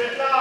Allez